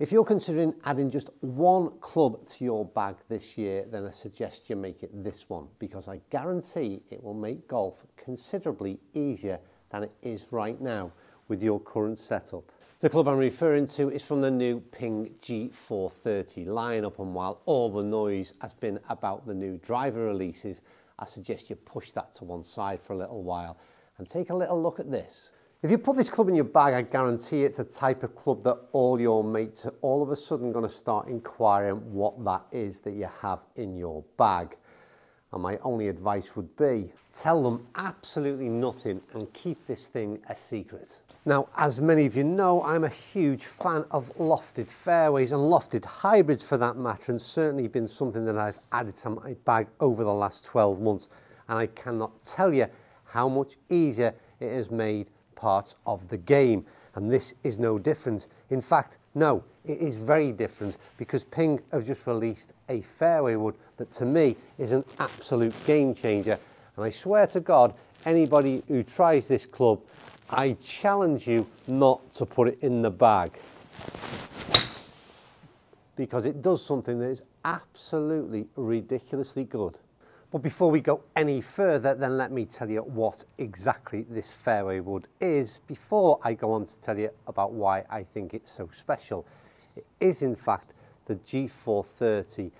If you're considering adding just one club to your bag this year, then I suggest you make it this one because I guarantee it will make golf considerably easier than it is right now with your current setup. The club I'm referring to is from the new Ping G430 lineup and while all the noise has been about the new driver releases, I suggest you push that to one side for a little while and take a little look at this. If you put this club in your bag, I guarantee it's a type of club that all your mates are all of a sudden going to start inquiring what that is that you have in your bag. And my only advice would be tell them absolutely nothing and keep this thing a secret. Now, as many of you know, I'm a huge fan of lofted fairways and lofted hybrids for that matter, and certainly been something that I've added to my bag over the last 12 months. And I cannot tell you how much easier it has made parts of the game. And this is no different. In fact, no, it is very different because Ping have just released a fairway wood that to me is an absolute game changer. And I swear to God, anybody who tries this club, I challenge you not to put it in the bag because it does something that is absolutely ridiculously good. But before we go any further, then let me tell you what exactly this fairway wood is before I go on to tell you about why I think it's so special. It is in fact the G430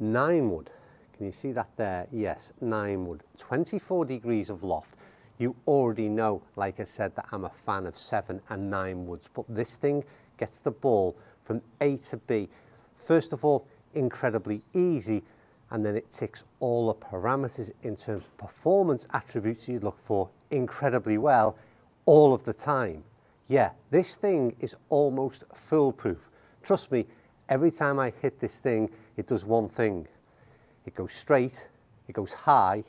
nine wood. Can you see that there? Yes, nine wood. 24 degrees of loft. You already know, like I said, that I'm a fan of seven and nine woods, but this thing gets the ball from A to B. First of all, incredibly easy and then it ticks all the parameters in terms of performance attributes you'd look for incredibly well all of the time. Yeah, this thing is almost foolproof. Trust me, every time I hit this thing, it does one thing. It goes straight, it goes high,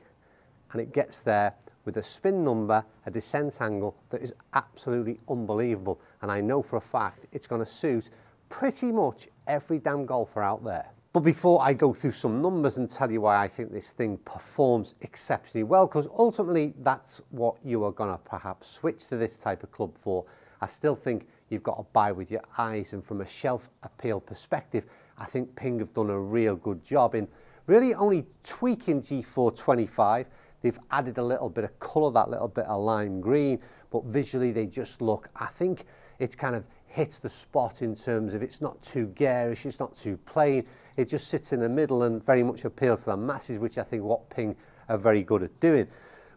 and it gets there with a spin number, a descent angle that is absolutely unbelievable. And I know for a fact it's going to suit pretty much every damn golfer out there. But before I go through some numbers and tell you why I think this thing performs exceptionally well, because ultimately that's what you are going to perhaps switch to this type of club for, I still think you've got to buy with your eyes. And from a shelf appeal perspective, I think Ping have done a real good job in really only tweaking G425. They've added a little bit of colour, that little bit of lime green, but visually they just look, I think it's kind of hits the spot in terms of it's not too garish, it's not too plain, it just sits in the middle and very much appeals to the masses, which I think what Ping are very good at doing.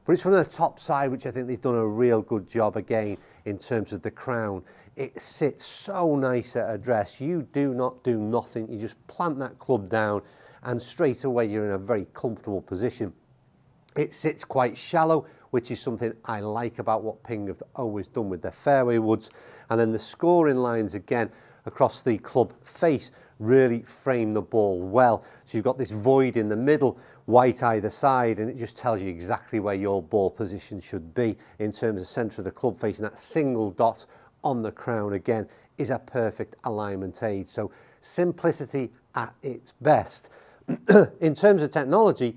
But it's from the top side, which I think they've done a real good job again in terms of the crown. It sits so nice at address. You do not do nothing. You just plant that club down and straight away you're in a very comfortable position. It sits quite shallow, which is something I like about what Ping have always done with their fairway woods. And then the scoring lines again across the club face really frame the ball well. So you've got this void in the middle, white either side, and it just tells you exactly where your ball position should be in terms of centre of the club face. And that single dot on the crown again is a perfect alignment aid. So simplicity at its best. in terms of technology,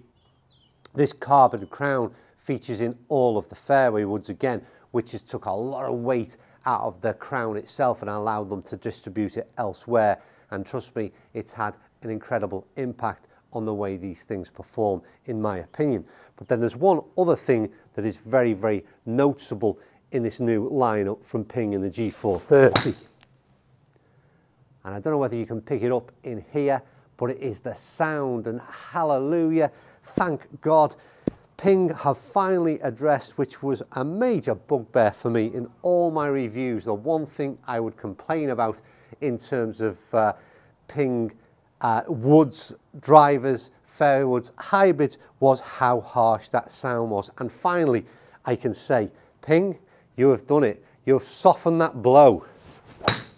this carbon crown features in all of the fairway woods again, which has took a lot of weight out of the crown itself and allowed them to distribute it elsewhere and trust me, it's had an incredible impact on the way these things perform, in my opinion. But then there's one other thing that is very, very noticeable in this new lineup from Ping in the G430. And I don't know whether you can pick it up in here, but it is the sound and hallelujah, thank God. Ping have finally addressed, which was a major bugbear for me in all my reviews. The one thing I would complain about in terms of uh, Ping uh, Woods drivers, Fairwoods hybrids was how harsh that sound was. And finally, I can say, Ping, you have done it. You have softened that blow.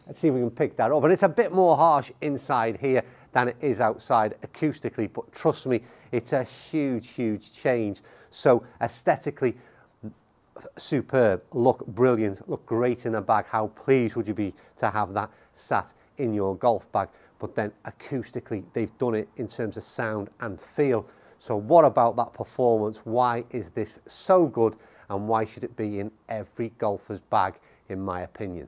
Let's see if we can pick that up. And it's a bit more harsh inside here than it is outside acoustically, but trust me, it's a huge, huge change. So aesthetically, superb, look brilliant, look great in a bag. How pleased would you be to have that sat in your golf bag? But then acoustically, they've done it in terms of sound and feel. So what about that performance? Why is this so good? And why should it be in every golfer's bag, in my opinion?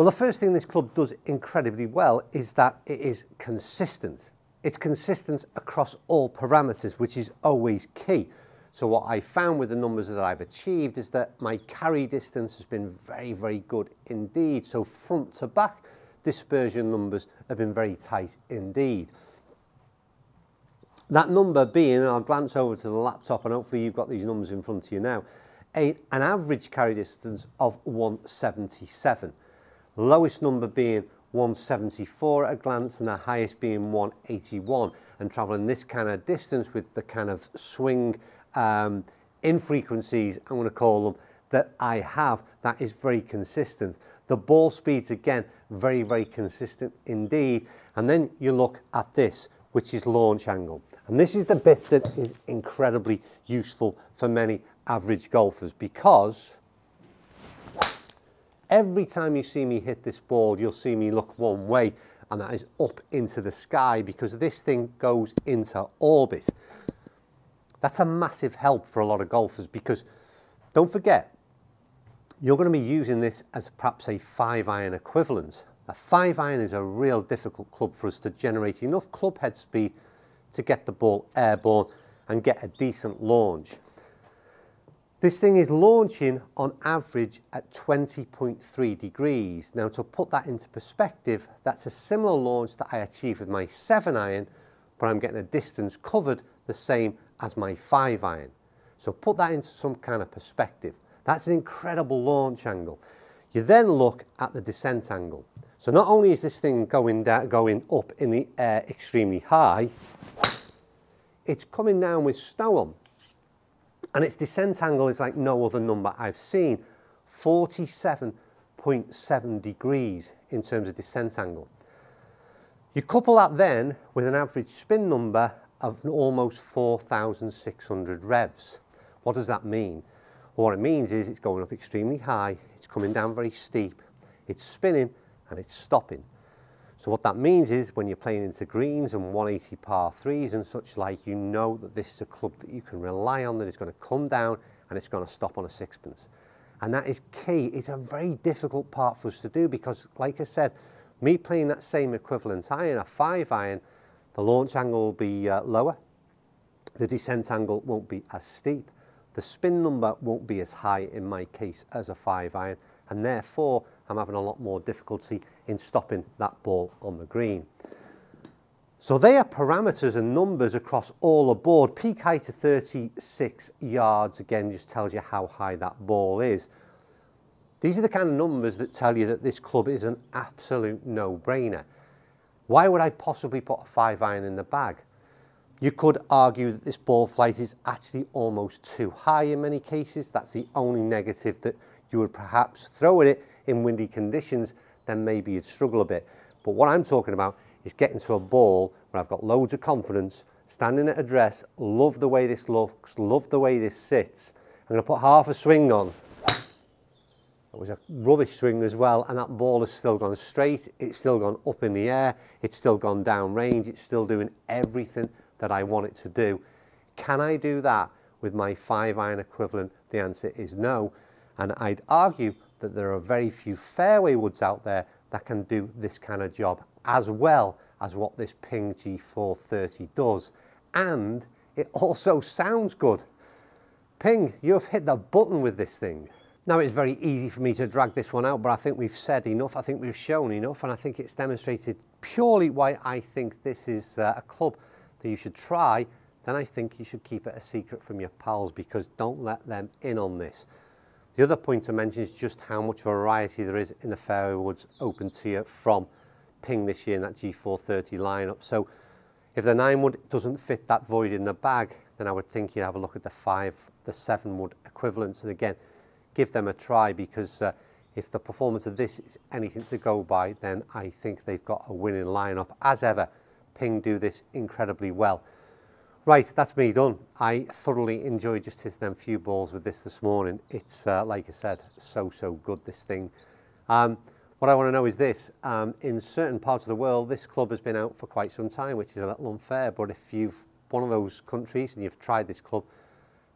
Well, the first thing this club does incredibly well is that it is consistent. It's consistent across all parameters, which is always key. So what I found with the numbers that I've achieved is that my carry distance has been very, very good indeed. So front to back dispersion numbers have been very tight indeed. That number being, I'll glance over to the laptop and hopefully you've got these numbers in front of you now, a, an average carry distance of 177. Lowest number being 174 at a glance and the highest being 181 and traveling this kind of distance with the kind of swing um, infrequencies I'm going to call them that I have that is very consistent. The ball speeds again very very consistent indeed. And then you look at this which is launch angle. And this is the bit that is incredibly useful for many average golfers because Every time you see me hit this ball, you'll see me look one way, and that is up into the sky because this thing goes into orbit. That's a massive help for a lot of golfers because don't forget, you're going to be using this as perhaps a five iron equivalent. A five iron is a real difficult club for us to generate enough club head speed to get the ball airborne and get a decent launch. This thing is launching on average at 20.3 degrees. Now to put that into perspective, that's a similar launch that I achieved with my 7 iron, but I'm getting a distance covered the same as my 5 iron. So put that into some kind of perspective. That's an incredible launch angle. You then look at the descent angle. So not only is this thing going, down, going up in the air extremely high, it's coming down with snow on. And its descent angle is like no other number I've seen, 47.7 degrees in terms of descent angle. You couple that then with an average spin number of almost 4,600 revs. What does that mean? Well, what it means is it's going up extremely high, it's coming down very steep, it's spinning and it's stopping. So what that means is when you're playing into greens and 180 par threes and such like, you know that this is a club that you can rely on, that is going to come down and it's going to stop on a sixpence. And that is key. It's a very difficult part for us to do because, like I said, me playing that same equivalent iron, a five iron, the launch angle will be uh, lower, the descent angle won't be as steep, the spin number won't be as high in my case as a five iron, and therefore I'm having a lot more difficulty in stopping that ball on the green. So they are parameters and numbers across all the board. Peak height of 36 yards, again, just tells you how high that ball is. These are the kind of numbers that tell you that this club is an absolute no-brainer. Why would I possibly put a five iron in the bag? You could argue that this ball flight is actually almost too high in many cases. That's the only negative that you would perhaps throw at it in windy conditions then maybe you'd struggle a bit. But what I'm talking about is getting to a ball where I've got loads of confidence, standing at address, love the way this looks, love the way this sits. I'm going to put half a swing on. It was a rubbish swing as well, and that ball has still gone straight, it's still gone up in the air, it's still gone down range, it's still doing everything that I want it to do. Can I do that with my five iron equivalent? The answer is no. And I'd argue that there are very few fairway woods out there that can do this kind of job as well as what this Ping G430 does. And it also sounds good. Ping, you've hit the button with this thing. Now it's very easy for me to drag this one out, but I think we've said enough, I think we've shown enough, and I think it's demonstrated purely why I think this is uh, a club that you should try, then I think you should keep it a secret from your pals because don't let them in on this. The other point to mention is just how much variety there is in the fairway woods open you from Ping this year in that G430 lineup. So if the 9 wood doesn't fit that void in the bag, then I would think you'd have a look at the 5, the 7 wood equivalents. And again, give them a try because uh, if the performance of this is anything to go by, then I think they've got a winning lineup. As ever, Ping do this incredibly well. Right, that's me done. I thoroughly enjoyed just hitting them few balls with this this morning. It's, uh, like I said, so, so good, this thing. Um, what I want to know is this. Um, in certain parts of the world, this club has been out for quite some time, which is a little unfair. But if you've one of those countries and you've tried this club,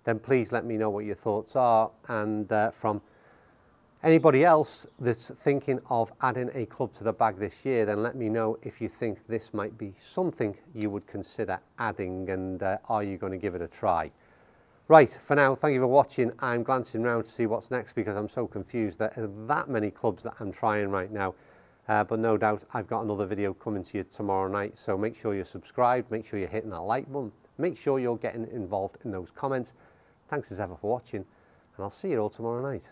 then please let me know what your thoughts are. And uh, from Anybody else that's thinking of adding a club to the bag this year, then let me know if you think this might be something you would consider adding and uh, are you going to give it a try. Right, for now, thank you for watching. I'm glancing around to see what's next because I'm so confused. that There are that many clubs that I'm trying right now. Uh, but no doubt I've got another video coming to you tomorrow night. So make sure you're subscribed, make sure you're hitting that like button, make sure you're getting involved in those comments. Thanks as ever for watching and I'll see you all tomorrow night.